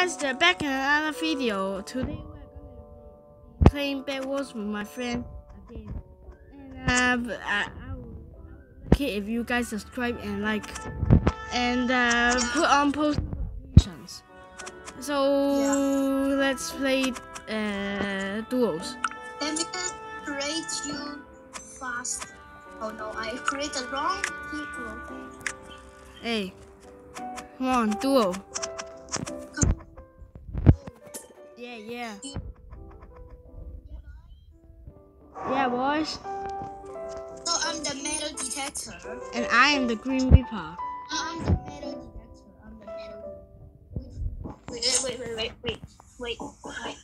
guys, they're back in another video. Today we're gonna be playing Bed Wars with my friend again. And uh, I, I would like it if you guys subscribe and like and uh, put on post notifications. So let's play uh, duos. Let me create you fast. Oh no, I created wrong people. Hey, come on, duo. Yeah, yeah. Yeah, boys. So I'm the metal detector. And I am the Green Reaper. Uh, I'm the metal detector. I'm the metal. Wait, wait, wait, wait, wait, wait, wait.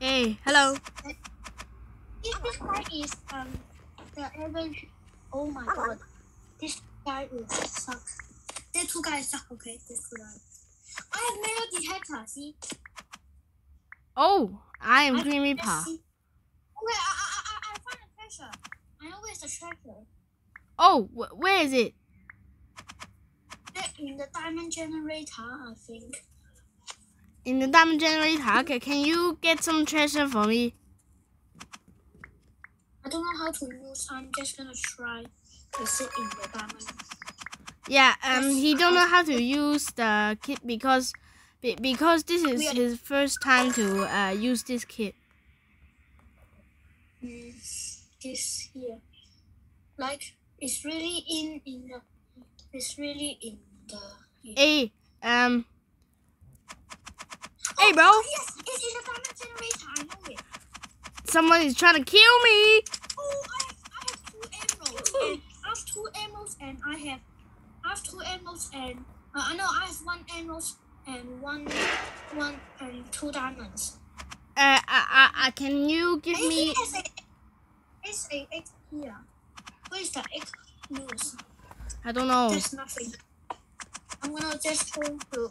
Hey, hello. This guy is um the average, oh my god, this guy is sucks. That two guys suck. Okay, this two guys. I have metal detector. See. Oh, I am I Green Reaper. see- Okay, I, I, I, I found a treasure. I know where's the treasure. Oh, wh- where is it? In the diamond generator, I think. In the diamond generator. Okay, can you get some treasure for me? I don't know how to use. I'm just gonna try to sit in the diamond. Yeah, um, he don't know how to use the kit because be- because this is his first time to uh, use this kit. Mm, this here, like it's really in in the. It's really in the. Hey, um, hey, bro, Oh, yes, it's in the diamond generator. I know it. someone is trying to kill me. Oh, I have, I have two emeralds. and I have two emeralds, and I have, I have two emeralds, and uh, I know I have one emerald and one, one and two diamonds. Uh, I, I, I can you give me? It's a, it's a egg here. Where is the egg news? I don't know. There's nothing. I'm gonna just go to.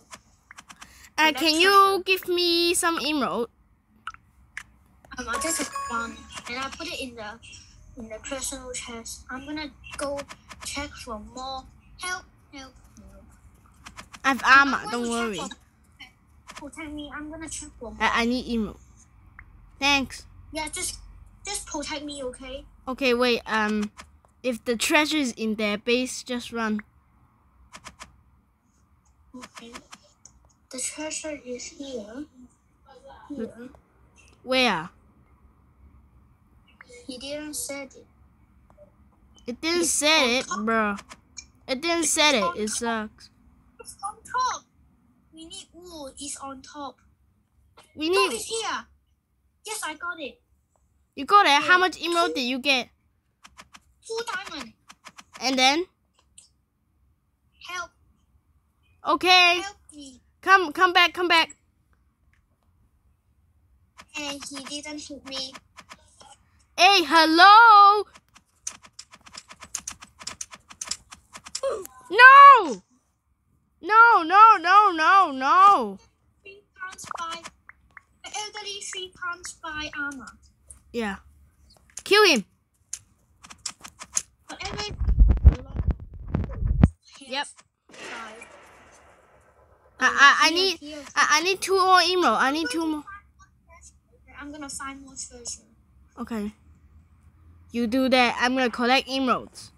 Uh, can you give me some emerald? Um, I just have one, and I put it in the in the personal chest. I'm gonna go check for more. Help! Help! Help! I have I'm armor. Don't worry. for- Protect me. I'm gonna check for more. I, I need emerald. Thanks. Yeah, just just protect me, okay? Okay, wait. Um, if the treasure is in their base, just run. Okay. The treasure is here. Here. Where? He didn't say it. It didn't say it, bro. It didn't say it. It sucks. It's on top. We need wood. It's on top. We No, need. it's here. Yes, I got it. You got it. How much emerald did you get? Two diamond. And then, Help! okay, Help! Come, come back, come back. And he didn't hit me. Hey, hello. No. No, no, no, no, no. Three pounds by elderly three pounds by armor. Yeah. Kill him. Yep. Five. I, I, I need. I, I need two more emerald. I need two more. I'm gonna find more treasure. Okay. You do that. I'm gonna collect emeralds.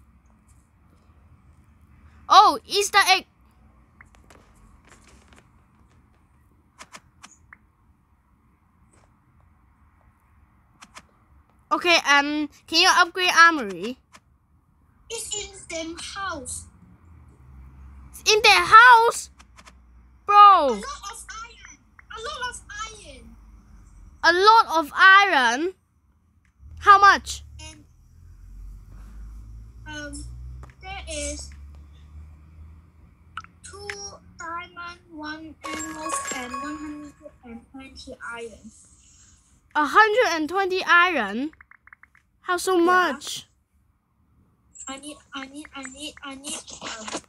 Oh, Easter egg. Okay, um, can you upgrade armory? It's in them house. In their house? A Bro, lot of iron. A lot of iron. a lot of iron. How much? And um, there is two diamond, one emerald, and one hundred and twenty iron. 120 iron? How so Yeah. much? I need, I need, I need, I need, um.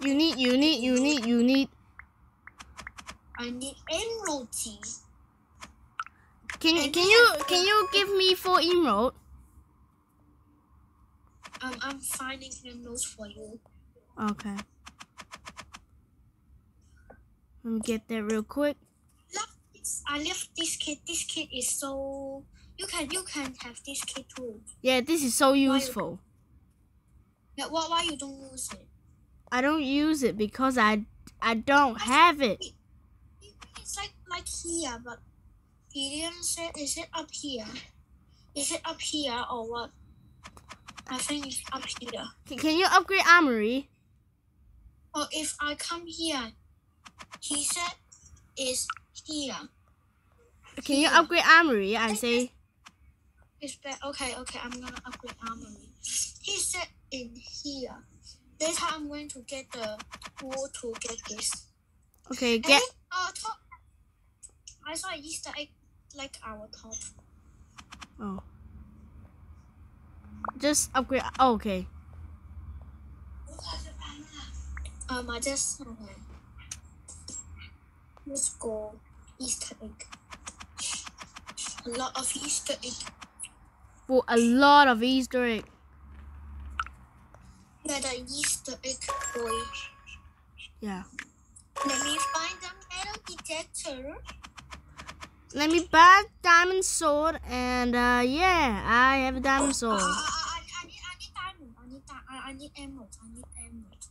You need, you need, you need, you need. I need emerald tea. Can And can you can you give me four emerald? Um, I'm finding emeralds for you. Okay. Let me get that real quick. I love this kit. This kit is so. You can you can have this kit too. Yeah, this is so useful. Yeah, why why you don't use it? I don't use it because I I don't have it. It's like like here, but he didn't say. Is it up here? Is it up here or what? I think it's up here. Can, can you upgrade armory? Or oh, if I come here, he said is here. Can you upgrade armory? I say. It's back. Okay, okay. I'm gonna upgrade armory. He said in here. Later, I'm going to get the wool to get this. Okay, get. our top. I saw an Easter egg like our top. Oh. Just upgrade. Oh, okay. Um, I just okay. Let's go Easter egg. A lot of Easter egg. For a lot of Easter egg. Yeah, the Easter egg boy. Yeah. Let me find the metal detector. Let me buy diamond sword and uh yeah, I have a diamond Uh, sword. I, I, I need, I need diamond. I need, di- I, need emerald. I need emerald.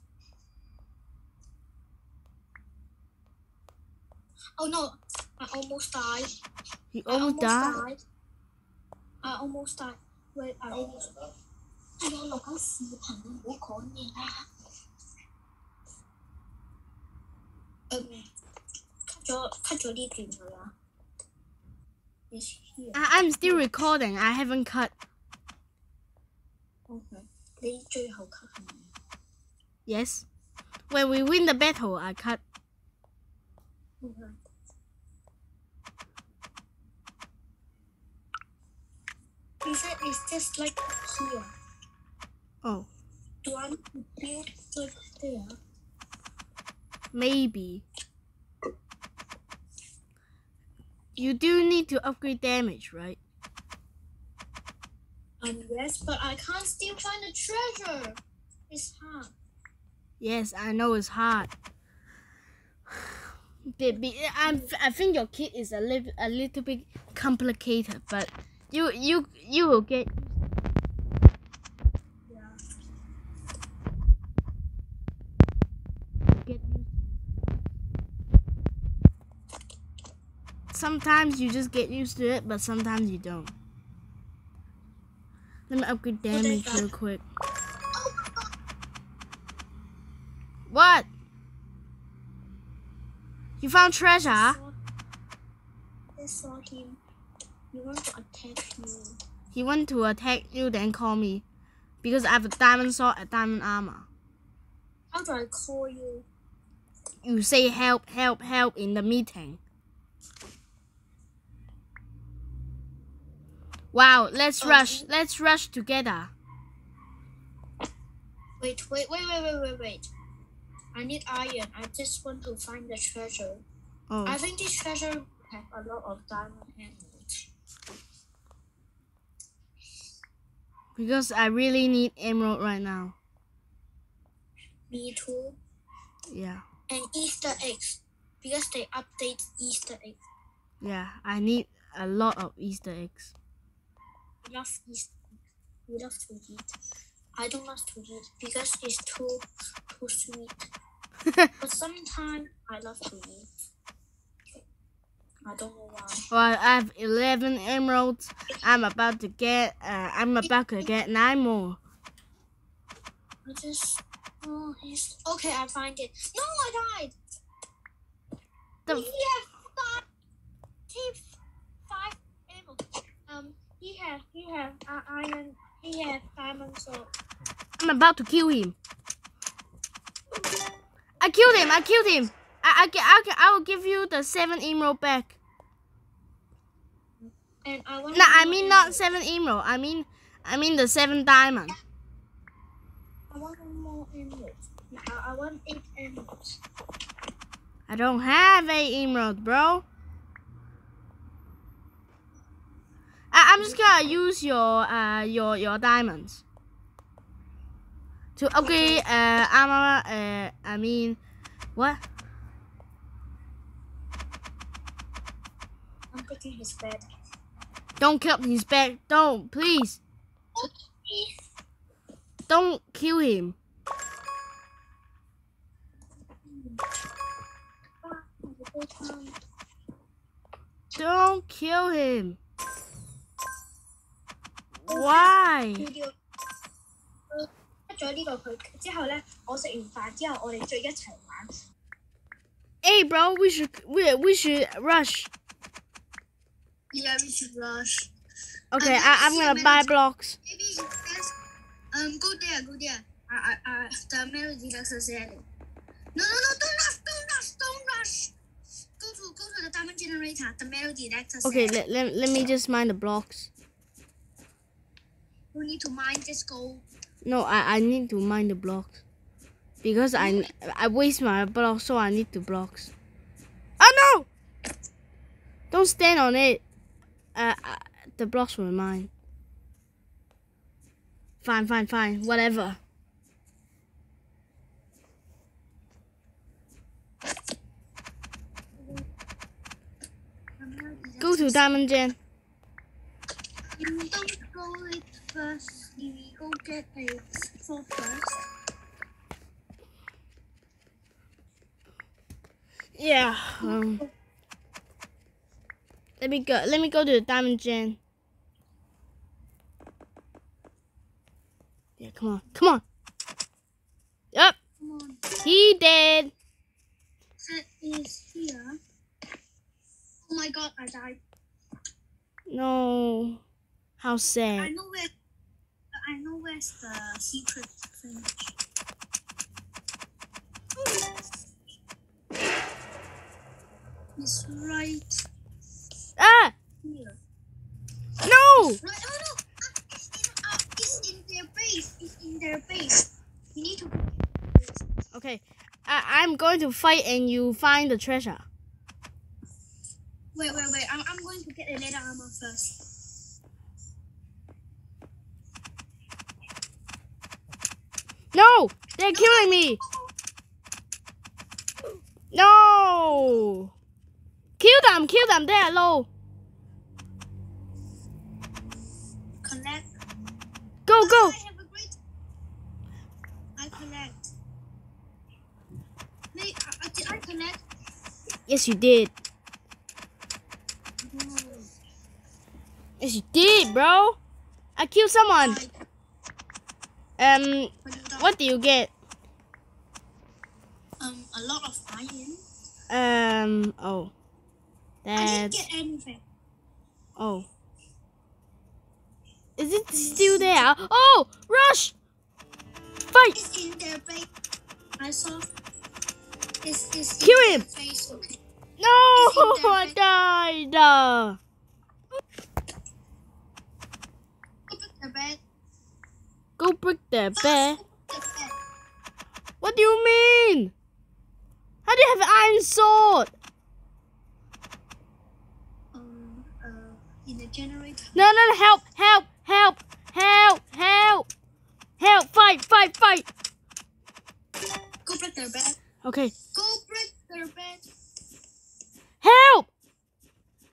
Oh no! I almost died. You I almost died. died. I almost died. Wait, I almost. I, am still recording. I haven't cut. Okay. Yes. When we win the battle, I cut. Okay. Is it is just like here? Oh, Do I need to build like there? maybe. You do need to upgrade damage, right? Um, yes, but I can't still find the treasure. It's hard. Yes, I know it's hard. Baby, I'm, I think your kid is a little, a little bit complicated, but you, you, you will get. Yeah. get used. Sometimes you just get used to it, but sometimes you don't. Let me upgrade damage real quick. What? You found treasure? I saw him. You want to attack me? He went to attack you, then call me. Because I have a diamond sword and diamond armor. How do I call you? You say help, help, help in the meeting. Wow, let's Oh, rush. you- Let's rush together. Wait, wait, wait, wait, wait, wait, wait. I need iron. I just want to find the treasure. Oh. I think this treasure have a lot of diamond emeralds. Because I really need emerald right now. Me too. Yeah. And Easter eggs. Because they update Easter eggs. Yeah, I need a lot of Easter eggs. Love eggs. We love to eat. I don't love to eat because it's too too sweet. But sometimes I love to eat. I don't know why. well, I have 11 emeralds. I'm about to get, uh, I'm about to get 9 more. I just oh he's okay, I find it. No, I died. The- he has five he five emeralds. Um he has he has uh, iron he has diamond sword. I'm about to kill him. I killed him. I killed him. I, I, I, I will give you the 7 emerald back. And I want No, I mean not 7 emerald. I mean, I mean the 7 diamond. I want more emeralds. I, I want eight emeralds. I I don't have eight emeralds, bro. I, I'm just gonna use your uh your your diamonds to upgrade uh armor. Uh, I mean, what? I'm picking his bed. Don't kill his bed. Don't please. Don't kill him. Don't kill him. Why? 咗呢个佢之后咧，我食完饭之后，我哋再一齐玩。 Hey, bro, we should we we should rush. Yeah, we should rush. Okay, Um, I, I'm yeah, gonna buy maybe- blocks. Maybe you guys, um, go there, go there. I, I, I, the melody lecture said it. No, no, no, don't rush, don't rush, don't rush. Go to, go to the diamond generator. The melody lecture said. Okay, let, let, let me just mine the blocks. You need to mine. Just go. No, I, I need to mine the blocks. Because I I waste my blocks, so I need the blocks. Oh no! Don't stand on it. Uh, uh the blocks were mine. Fine, fine, fine. Whatever. Go to Diamond Gen. You don't go it first. You go get a sword first. Yeah. Um. Let me go. Let me go to the Diamond Gen. Yeah, come on, come on. Yep, Come on. he did. Set is here. Oh my god, I died. No. How I sad. Know where. I know where's the secret thing. It's right Ah! here. No! Right? Oh no! Ah, it's in. Uh, it's in their base. It's in their base. You need to. Okay, I, I'm going to fight and you find the treasure. Wait, wait, wait. I'm, I'm going to get a leather armor first. No! They're killing me! No! Kill them! Kill them! They're low! Collect. Go, go! I have a great. I collect. Wait, uh, did I collect? Yes, you did. No. Yes, you did, bro. I killed someone. Um, what do you get? Um, a lot of iron. Um, oh. I didn't get anything. oh. Is it still there? Oh, rush! Fight! It's in their base. I saw. It's, it's Kill him. Their okay. No, It's in there, I died. Uh, Go back the bed. Go break the Fast, bed. go back the bed. What do you mean? How do you have an iron sword? Um, uh, in the generator. No, no, no, help, help, help, help, help, help, fight, fight, fight. Go break their bed. Okay, Go break their bed. help.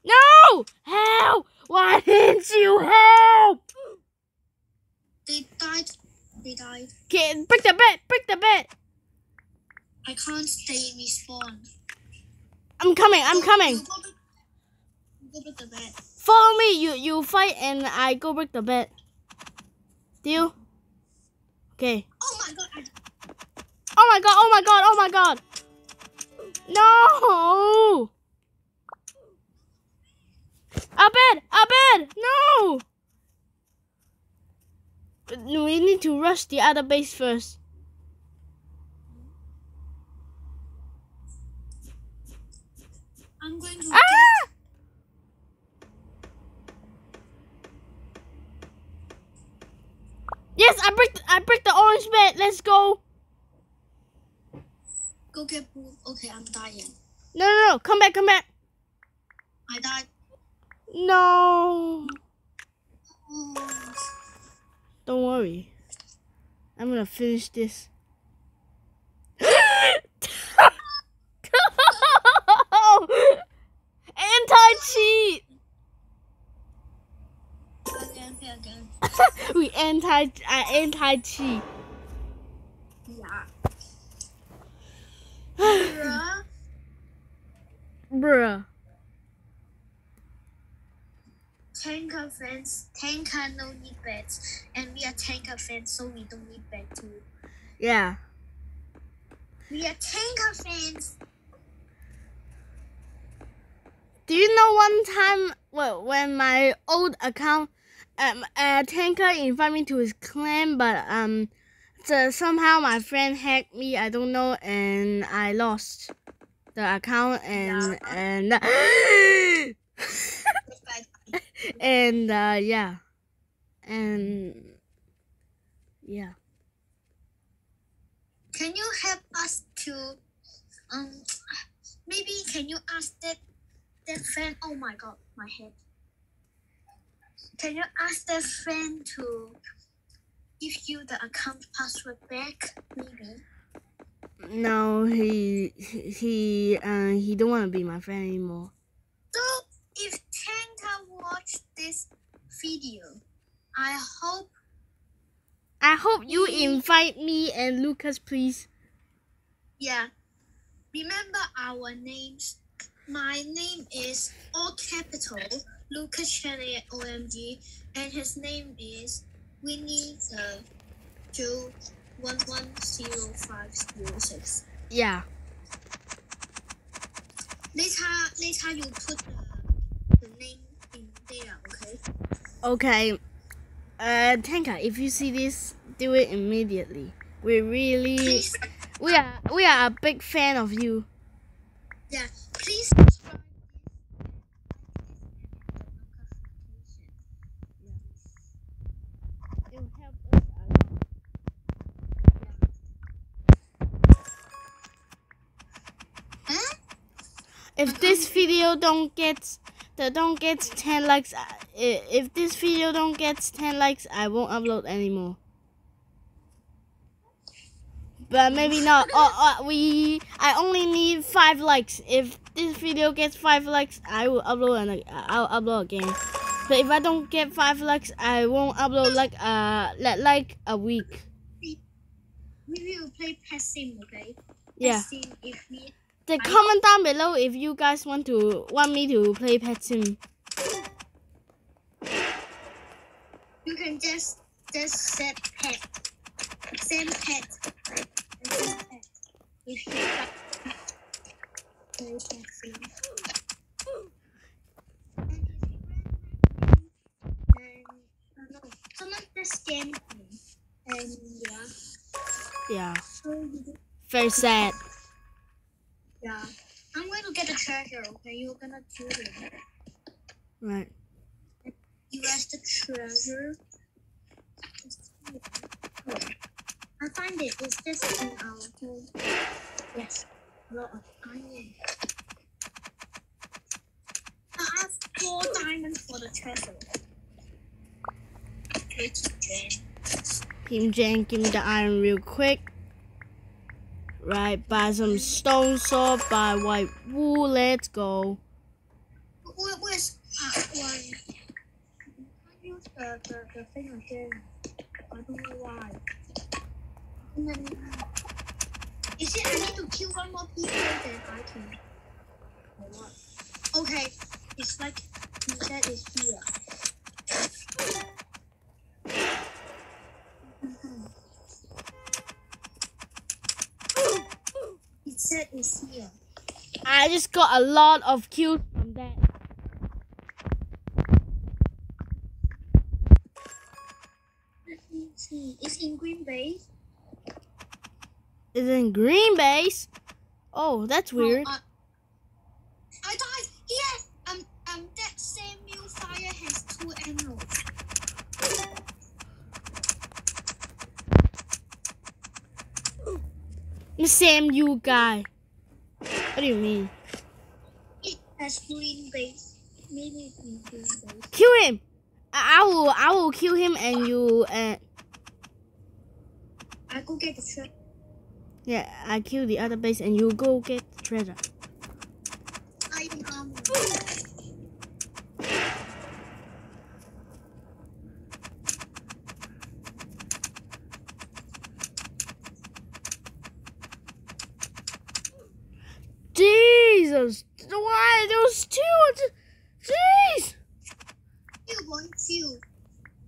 No, help. Why didn't you help? They died. They died. Get, break the bed, break the bed. I can't stay respawn. I'm coming, I'm coming. You go break, go break the bed. Follow me, you, you fight and I go break the bed. Deal? Okay. Oh my god! Oh my god, oh my god, oh my god. No. A bed, a bed, no. We need to rush the other base first. I'm going to. Ah! Yes, I break, the, I break the orange bed. Let's go. Go get blue. Okay, I'm dying. No, no, no. Come back, come back. I died. No. Oh. Don't worry. I'm gonna finish this. Anti-cheat. Again, play again. we anti uh, anti-cheat. Yeah. Bruh. Bruh. Tanqr fans, Tanqr no need beds, and we are Tanqr fans, so we don't need bed too. Yeah. We are Tanqr fans. Do you know one time well, when my old account um uh Tanqr invited me to his clan but um so somehow my friend hacked me, I don't know, and I lost the account and and Goodbye. and uh yeah. And yeah. Can you help us to, um, maybe can you ask that that friend? Oh my god, my head. Can you ask that friend to give you the account password back? Maybe. No, he he uh he don't want to be my friend anymore. So if Tanqr watched this video, I hope I hope you invite me and Lucas, please. yeah. Remember our names. My name is all capital Lucas Cheney OMG, and his name is Winnie uh, Joe one one zero five zero six. Yeah. Later, later you put the, the name in there, okay? Okay. Uh, Tanqr, if you see this, do it immediately. We really, Please, we are, we are a big fan of you. yeah, please subscribe. Huh? If this video don't get, the don't get ten likes, if this video don't get ten likes, I won't upload anymore. But maybe not. Uh, uh, we, I only need five likes. If this video gets five likes, I will upload and I'll upload again. But if I don't get five likes, I won't upload like uh like like a week. We will play Pet Sim, okay? Yeah. Pet Sim if we The comment down below if you guys want to want me to play Pet Sim. you can just just set pet. Send pet. And send pet. If you play Pet Sim. And I don't. Someone just scammed me. And yeah. Yeah, very sad. Yeah. I'm going to get a treasure, okay? You're gonna do it. Right. You asked the treasure. I find it. It's just in our home. Yes. A lot of iron. I have four diamonds for the treasure. Okay, Jen. Team Jen, give me the iron real quick. Right, buy some stone sword, buy white wool. Let's go. Where, where's uh, one? I the, the, the thing again. I don't know why. And then, is it I need to kill one more people then I can. What? Okay, it's like said it's here. Said here. I just got a lot of kills from that. Let me see. It's in Green Bay. It's in Green Bay. Oh, that's weird. Oh, uh, I died. Yes. Um. Um. That Samuel Fire has two emeralds. The Sam, you guy. What do you mean? It has green base. Maybe green base. Kill him. I, I will. I will kill him, and you. Uh, I go get the treasure. yeah, I kill the other base, and you go get the treasure. Iron armor. Jesus, why those two? Jeez. Chill, boy. Chill.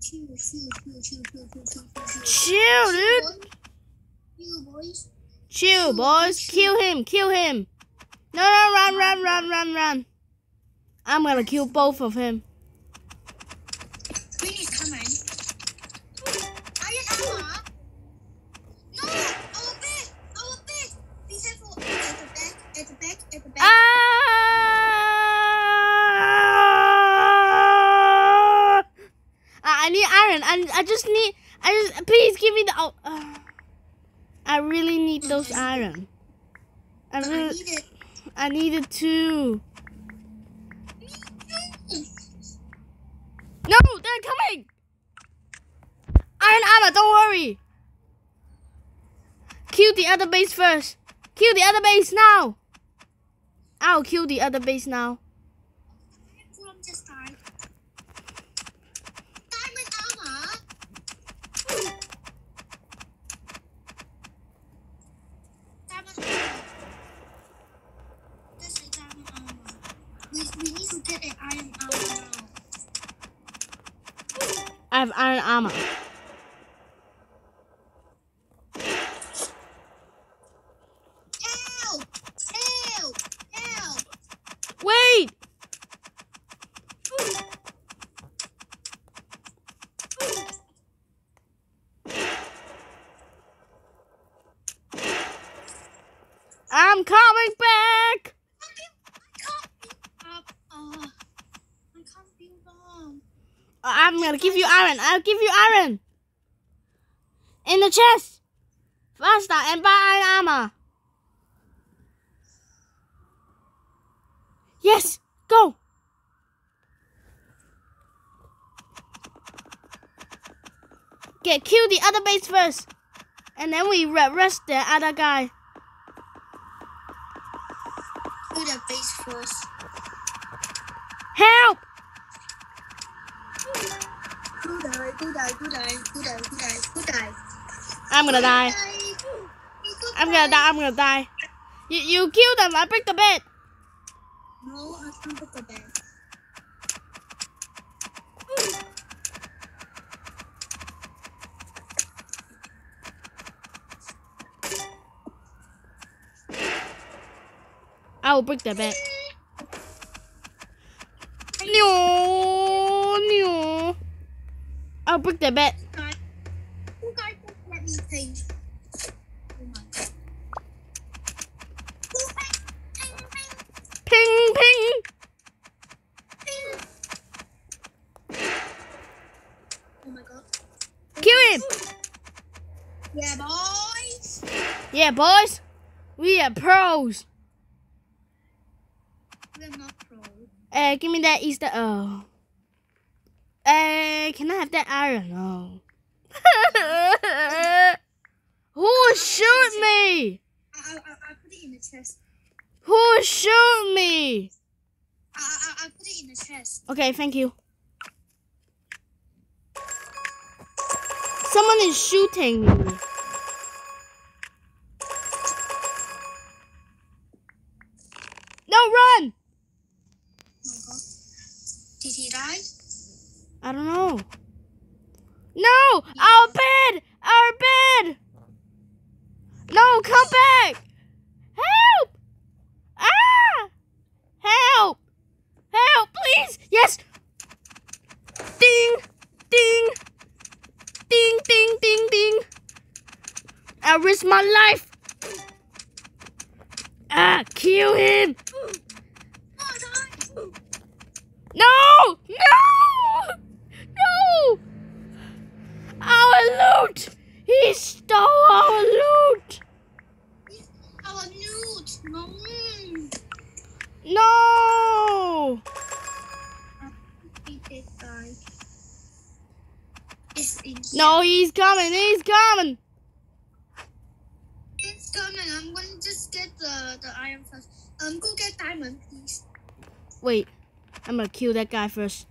Chill, chill, chill, chill, chill, chill, chill, chill, chill. Chill, dude. Chill, boys. Chill, boys. Kill him. Kill him. No, no, run, run, run, run, run. I'm gonna kill both of him. Green is coming. Iron armor. No, our bed, our bed. Be careful. At the back, at the back, at the back. Ah! I I need iron. I, I just need. I just please give me the. Oh, uh, I really need those iron. I I really. need it. I needed two. No, they're coming. Iron armor. Don't worry. Kill the other base first. Kill the other base now. I'll kill the other base now. I have iron Diamond armor. Diamond armor. That's a diamond armor. We, we need to get an iron armor now. I have iron armor. Help! Help! Help! Wait. I'm coming back. I can't build up. Uh, I can't build up. I'm gonna give you iron. I'll give you iron. In the chest. Faster and buy iron armor. Yes, go. Get kill the other base first, and then we re- rest the other guy. Do the base first. Help! Who died? Who died? Who died? Who died? Who died? I'm gonna die. I'm gonna die. I'm gonna die. You you kill them. I break the bed. No, I can't put the bed. I will break the bed. No, no. I'll break the bed. Who guy won't let me think? My god. Who guy? Ping, ping. Oh my god. Kill him. Yeah, boys. Yeah, boys. We are pros. We're not pro. Uh, give me that Easter. Oh. Uh, can I have that iron? No. Who shoot me? I, I, I, I put it in the chest. Who shoot me? I, I, put it in the chest. Okay, thank you. Someone is shooting me. No, run! Oh. Did he die? I don't know. No! Our bed! Our bed! No, come back! Help! Ah! Help! Help, please! Yes! Ding! Ding! Ding, ding, ding, ding! I risk my life! Ah, kill him! Oh. No! No! Our loot! He stole our loot! Our loot! No! No! No, he's coming! He's coming! He's coming! I'm gonna just get the, the iron first. Um, go get diamond, please. Wait, I'm gonna kill that guy first.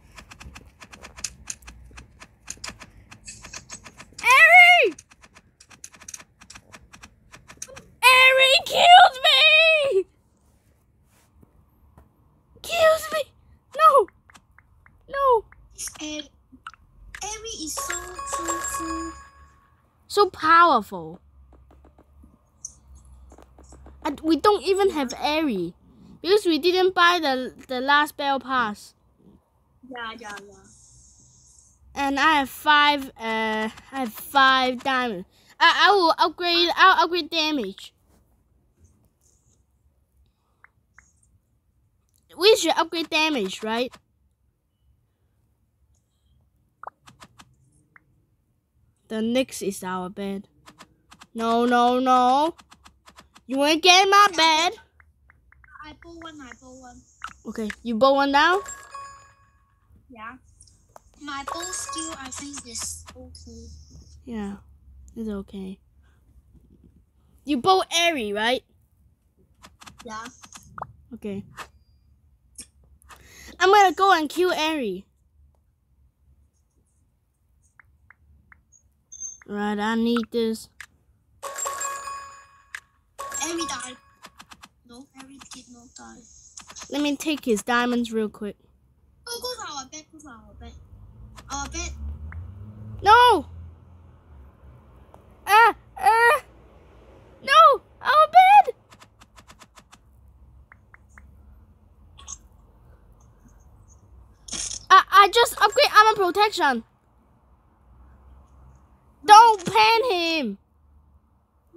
Powerful. And we don't even have Airy. Because we didn't buy the the last bell pass. Yeah, yeah, yeah. and I have five. Uh, I have five diamonds. I I will upgrade. I'll upgrade damage. We should upgrade damage, right? The next is our bed. No, no, no. You wanna get in my bed? I pull one. I pull one. Okay, you bow one down. Yeah. My bow skill, I think, is okay. Yeah, it's okay. You bow Airy, right? Yeah. Okay. I'm gonna go and kill Airy. Right, I need this. Airy died. No, Airy did not die. Let me take his diamonds real quick. Go, go to our bed. Go to our bed. Our bed. No! Ah! Ah! No! Our bed! I, I just upgrade armor protection. Don't pan him!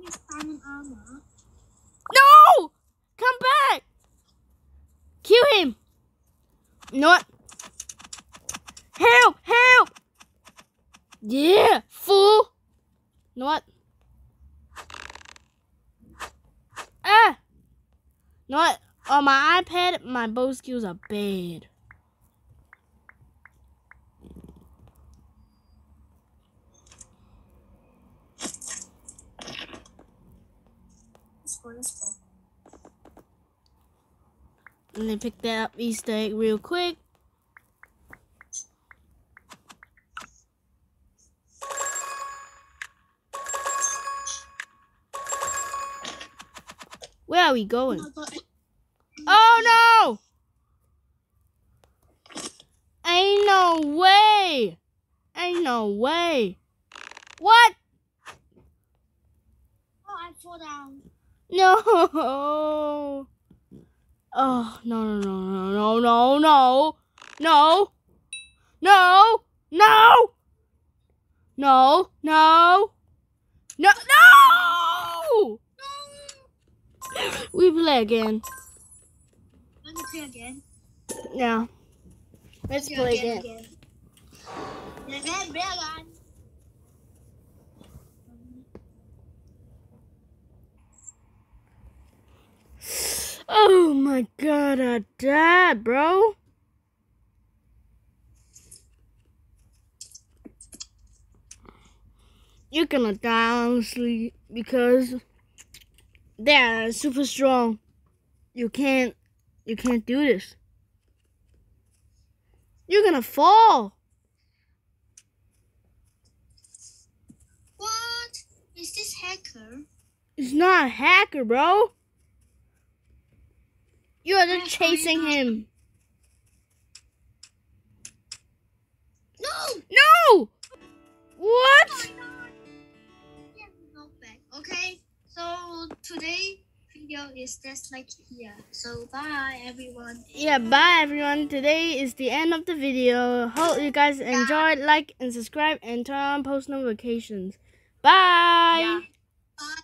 He's diamond armor. No! Come back! Kill him! You know what? Help! Help! Yeah! Fool! You know what? Ah! You know what? On my iPad, my bow skills are bad. Let's go. Let's go. Let me pick that up Easter egg real quick. Where are we going? Oh, Oh no! Ain't no way! Ain't no way! What? Oh, I fall down. No! Oh no no no no no no no no no no no no no! We play again. Let me play again. Yeah. Let's play again, again. again. Again, play again. Oh my god, I died, bro. You're gonna die honestly because they're super strong. You can't you can't do this. You're gonna fall. What? Is this hacker? It's not a hacker, bro. You are just chasing him. No! No! What? Oh my God. Not bad. Okay, so today video is just like here. So bye everyone. Yeah, bye everyone. Today is the end of the video. Hope you guys enjoyed. Like and subscribe and turn on post notifications. Bye. Yeah. Bye.